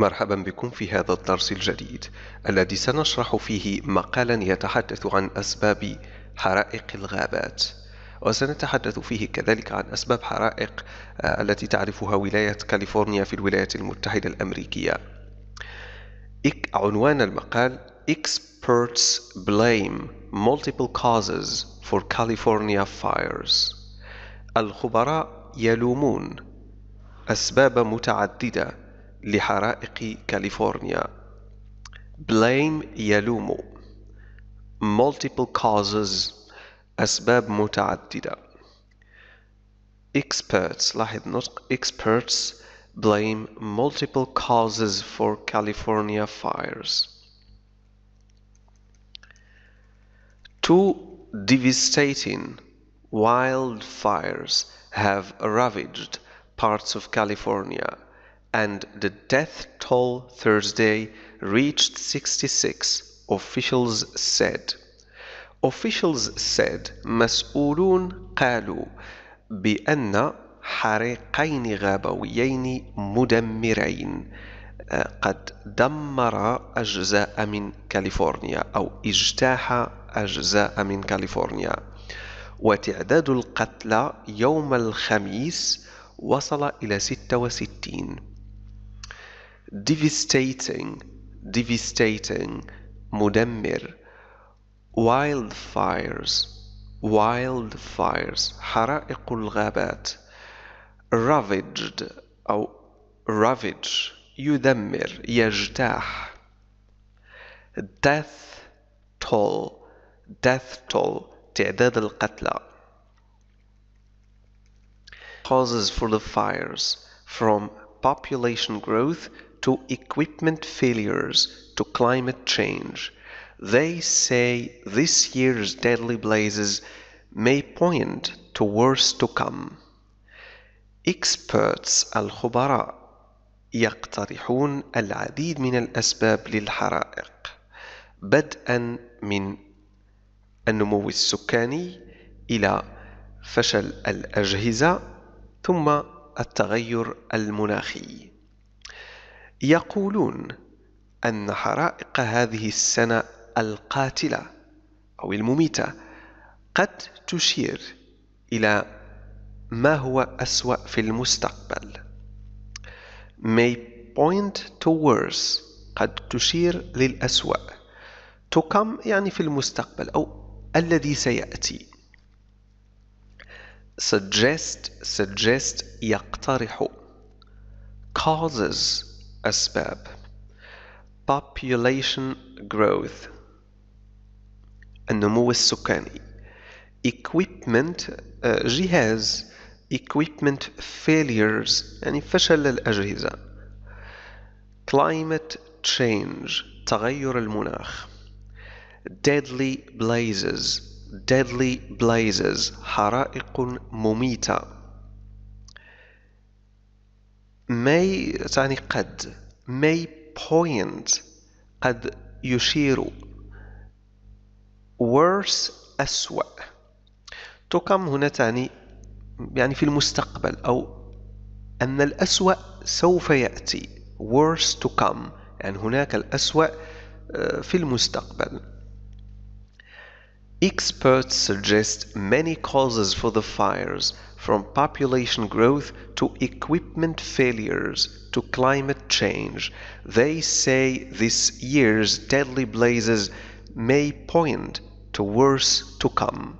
مرحبا بكم في هذا الدرس الجديد الذي سنشرح فيه مقالا يتحدث عن أسباب حرائق الغابات. وسنتحدث فيه كذلك عن أسباب حرائق آه، التي تعرفها ولاية كاليفورنيا في الولايات المتحدة الأمريكية. عنوان المقال Experts blame multiple causes for California fires. الخبراء يلومون أسباب متعددة لحرائق كاليفورنيا blame يلوم multiple causes أسباب متعددة experts لاحظ نطق experts blame multiple causes for California fires two devastating wildfires have ravaged parts of California And the death toll Thursday reached 66, officials said. Officials said مسؤولون قالوا بأن حريقين غابويين مدمرين قد دمر أجزاء من كاليفورنيا أو اجتاح أجزاء من كاليفورنيا وتعداد القتلى يوم الخميس وصل إلى 66 devastating devastating مدمر wildfires wildfires حرائق الغابات ravaged أو ravage يدمر يجتاح death toll death toll تعداد القتلى causes for the fires from population growth to equipment failures to climate change. They say this year's deadly blazes may point to worse to come. Experts الخبراء يقترحون العديد من الأسباب للحرائق بدءا من النمو السكاني إلى فشل الأجهزة ثم التغير المناخي. يقولون أن حرائق هذه السنة القاتلة أو المميتة قد تشير إلى ما هو أسوأ في المستقبل. May point to worse قد تشير للأسوأ. To come يعني في المستقبل أو الذي سيأتي. suggest suggest يقترح causes أسباب population growth النمو السكاني equipment جهاز equipment failures يعني فشل الأجهزة climate change تغير المناخ deadly blazes deadly blazes حرائق مميتة. May تعني قد. May point قد يشير. Worse أسوأ. to هنا تعني يعني في المستقبل أو أن الأسوأ سوف يأتي. Worse to come. يعني هناك الأسوأ آه، في المستقبل. Experts suggest many causes for the fires from population growth to equipment failures to climate change. They say this year's deadly blazes may point to worse to come.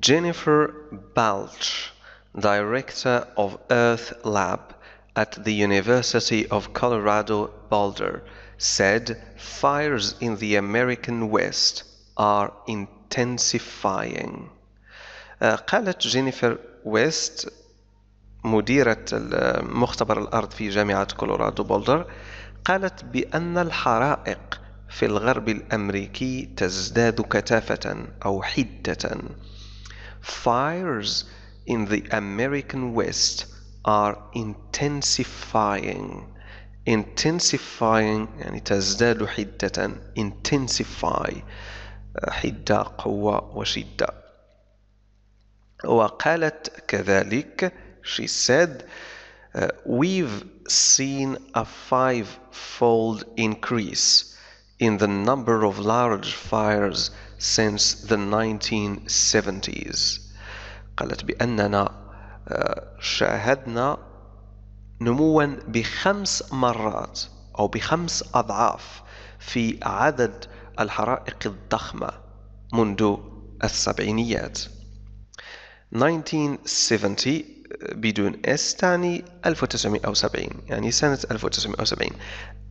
Jennifer Balch, director of Earth Lab at the University of Colorado Boulder, said fires in the American West are in intensifying قالت جينيفر ويست مديرة مختبر الأرض في جامعة كولورادو بولدر قالت بأن الحرائق في الغرب الأمريكي تزداد كثافة أو حدة. Fires in the American West are intensifying. intensifying يعني تزداد حدة intensify حدة قوة وشدة وقالت كذلك she said uh, we've seen a five-fold increase in the number of large fires since the 1970s قالت بأننا شاهدنا نموا بخمس مرات أو بخمس أضعاف في عدد الحرائق الضخمة منذ السبعينيات. 1970 بدون s تعني 1970 يعني سنة 1970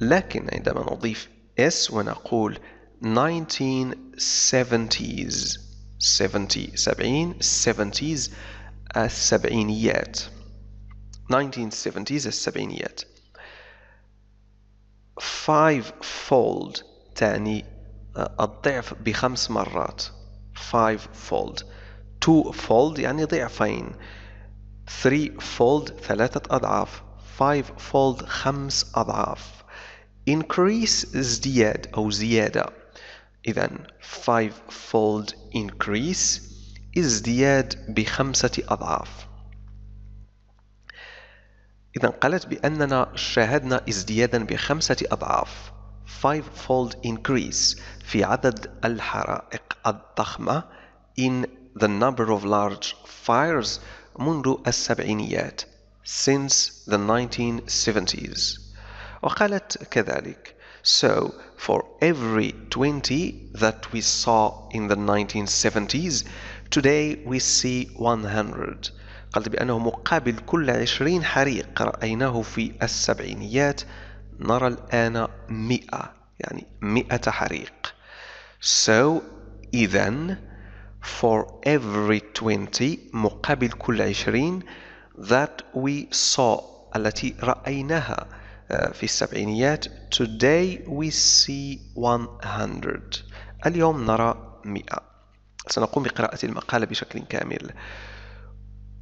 لكن عندما نضيف s ونقول 1970s 70 70 70s السبعينيات. 1970s السبعينيات five fold تعني الضعف بخمس مرات. Five fold two fold يعني ضعفين. Three fold ثلاثة أضعاف. Five fold خمس أضعاف. Increase ازدياد أو زيادة. إذا five fold increase ازدياد بخمسة أضعاف. إذا قالت بأننا شاهدنا ازديادا بخمسة أضعاف five-fold increase في عدد الحرائق الضخمة in the number of large fires منذ السبعينيات since the 1970s وقالت كذلك So for every 20 that we saw in the 1970s today we see 100 قالت بأنه مقابل كل 20 حريق رأيناه في السبعينيات نرى الآن 100 يعني 100 حريق. So إذا for every 20 مقابل كل 20 that we saw التي رأيناها في السبعينيات today we see 100 اليوم نرى 100 سنقوم بقراءة المقالة بشكل كامل.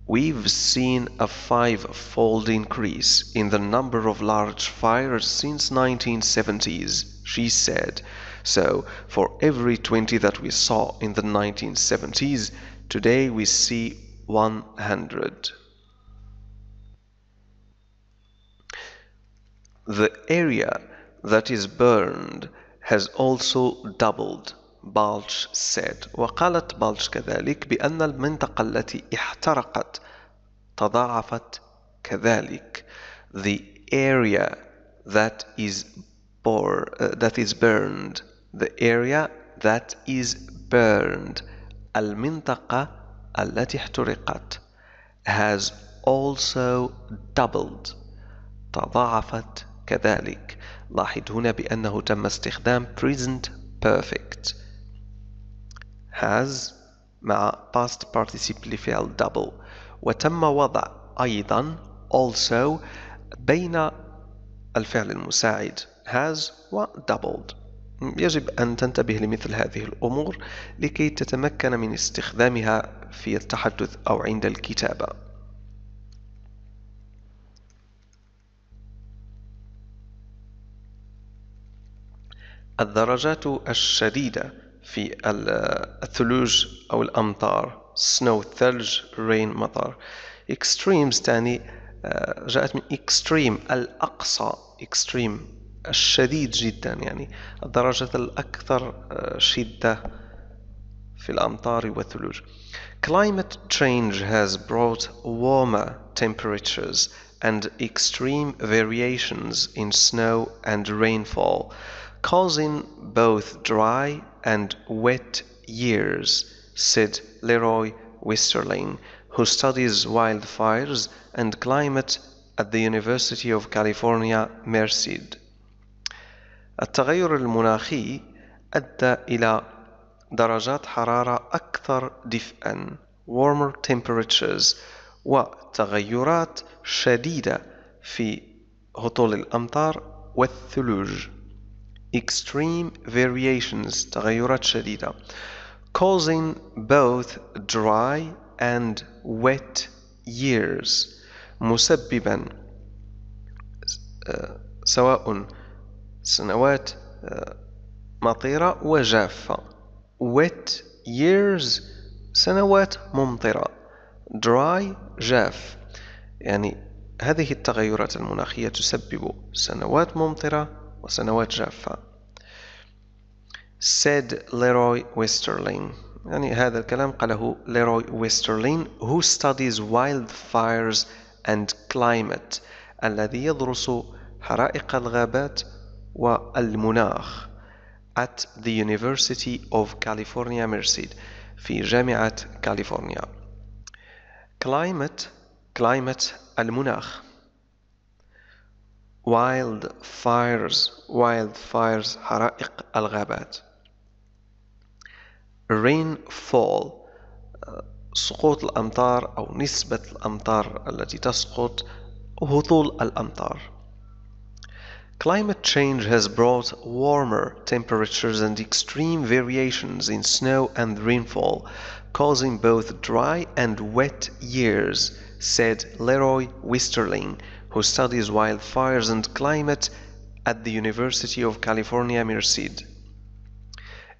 We've seen a five-fold increase in the number of large fires since 1970s, she said. So, for every 20 that we saw in the 1970s, today we see 100. The area that is burned has also doubled بالش said. وقالت بالش كذلك بأن المنطقة التي احترقت تضاعفت كذلك. The area that is bore, uh, that is burned. The area that is burned. المنطقة التي احترقت has also doubled. تضاعفت كذلك. لاحظ هنا بأنه تم استخدام present perfect. Has مع past participle فعل double. وتم وضع أيضا also بين الفعل المساعد. has و doubled. يجب أن تنتبه لمثل هذه الأمور لكي تتمكن من استخدامها في التحدث أو عند الكتابة. الدرجات الشديدة في الثلوج أو الأمطار snow ثلج rain مطر extremes تعني جاءت من extreme الأقصى extreme الشديد جدا يعني الدرجة الأكثر شدة في الأمطار والثلوج Climate change has brought warmer temperatures and extreme variations in snow and rainfall, causing both dry and wet years, said Leroy Westerling, who studies wildfires and climate at the University of California, Merced. التغير المناخي أدى إلى درجات حرارة أكثر دفئا warmer temperatures وتغيرات شديدة في هطول الأمطار والثلوج extreme variations تغيرات شديدة. Causing both dry and wet years. مسببا. سواء سنوات مطيرة وجافة. Wet years سنوات ممطرة. Dry جاف. يعني هذه التغيرات المناخية تسبب سنوات ممطرة وسنوات جافة. Said Leroy Westerling يعني هذا الكلام قاله ليروي ويسترلين who studies wildfires and climate الذي يدرس حرائق الغابات والمناخ at the University of California Merced في جامعة كاليفورنيا climate climate المناخ wildfires wildfires حرائق الغابات rainfall سقوط الأمطار أو نسبة الأمطار التي تسقط أو هطول الأمطار Climate change has brought warmer temperatures and extreme variations in snow and rainfall, causing both dry and wet years, said Leroy Westerling, who studies wildfires and climate at the University of California, Merced.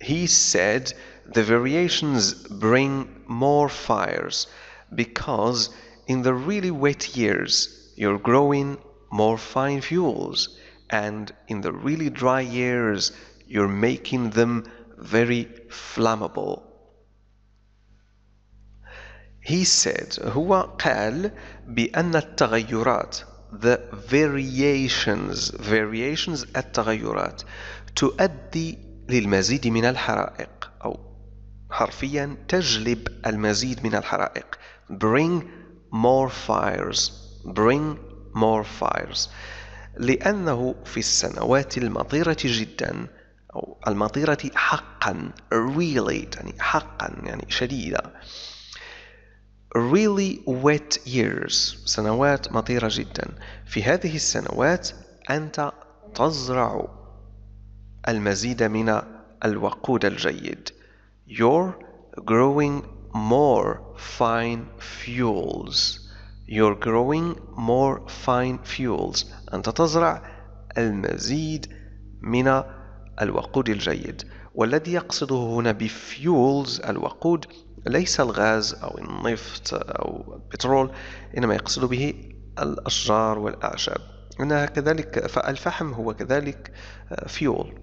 He said the variations bring more fires because in the really wet years you're growing more fine fuels and in the really dry years you're making them very flammable he said هو قال بأن التغيرات the variations variations التغيرات تؤدي للمزيد من الحرائق أو حرفيا تجلب المزيد من الحرائق. Bring more fires. Bring more fires. لأنه في السنوات المطيرة جدا أو المطيرة حقا really يعني حقا يعني شديدة really wet years. سنوات مطيرة جدا. في هذه السنوات أنت تزرع المزيد من الوقود الجيد. You're growing more fine fuels. You're growing more fine fuels. أنت تزرع المزيد من الوقود الجيد. والذي يقصده هنا بفيولز الوقود ليس الغاز أو النفط أو البترول إنما يقصد به الأشجار والأعشاب. إنها كذلك فالفحم هو كذلك فيول.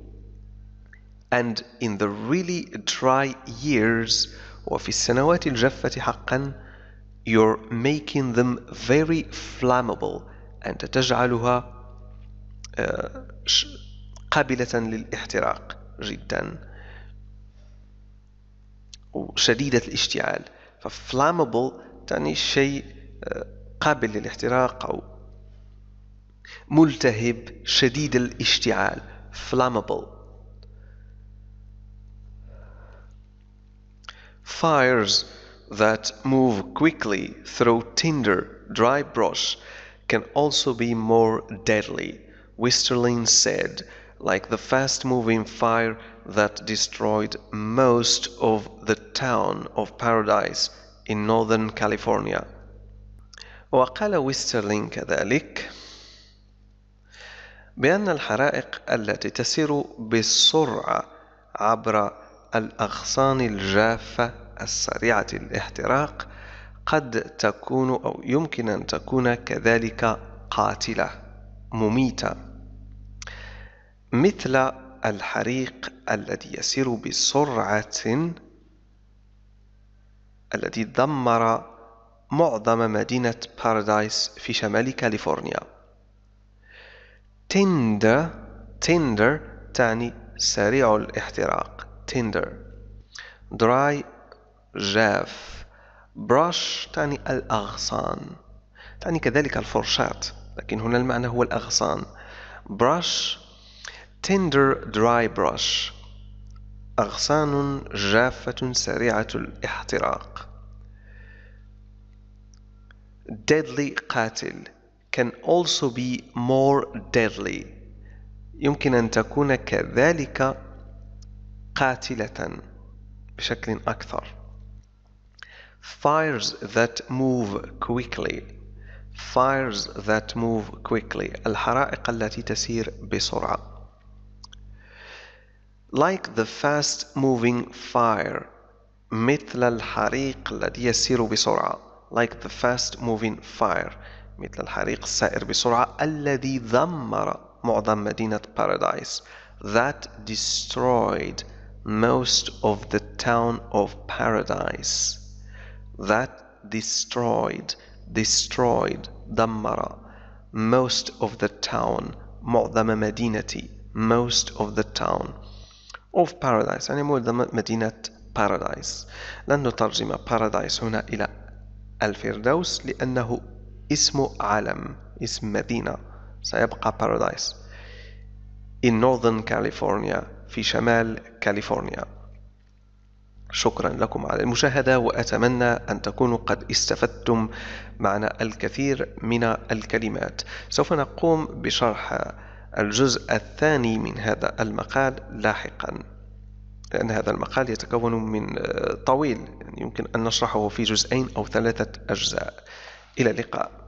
And in the really dry years وفي السنوات الجافة حقا you're making them very flammable أنت تجعلها قابلة للاحتراق جدا وشديدة الاشتعال. ففلامبل تعني شيء قابل للاحتراق أو ملتهب شديد الاشتعال. Flammable. Fires that move quickly through tinder, dry brush, can also be more deadly, Westerling said, like the fast moving fire that destroyed most of the town of Paradise in Northern California. وقال ويسترلين كذلك بأن الحرائق التي تسير بسرعة عبر الأغصان الجافة السريعة الاحتراق قد تكون أو يمكن أن تكون كذلك قاتلة مميتة. مثل الحريق الذي يسير بسرعة الذي دمر معظم مدينة بارادايس في شمال كاليفورنيا. tinder tinder تعني سريع الاحتراق. Tinder dry جاف brush تعني الأغصان. تعني كذلك الفرشاة لكن هنا المعنى هو الأغصان. Brush tender dry brush. أغصان جافة سريعة الاحتراق. Deadly قاتل. Can also be more deadly. يمكن أن تكون كذلك قاتلة بشكل أكثر fires that move quickly fires that move quickly الحرائق التي تسير بسرعة like the fast moving fire مثل الحريق الذي يسير بسرعة like the fast moving fire مثل الحريق السائر بسرعة الذي دمر معظم مدينة Paradise that destroyed most of the town of Paradise that destroyed destroyed دمر most of the town معظم مدينتي most of the town of paradise يعني معظم مدينة paradise لن نترجم paradise هنا إلى الفردوس لأنه اسم علم اسم مدينة سيبقى paradise in northern California في شمال كاليفورنيا. شكرا لكم على المشاهدة وأتمنى أن تكونوا قد استفدتم معنا الكثير من الكلمات. سوف نقوم بشرح الجزء الثاني من هذا المقال لاحقا. لأن هذا المقال يتكون من طويل يعني يمكن أن نشرحه في جزئين أو ثلاثة أجزاء. إلى اللقاء.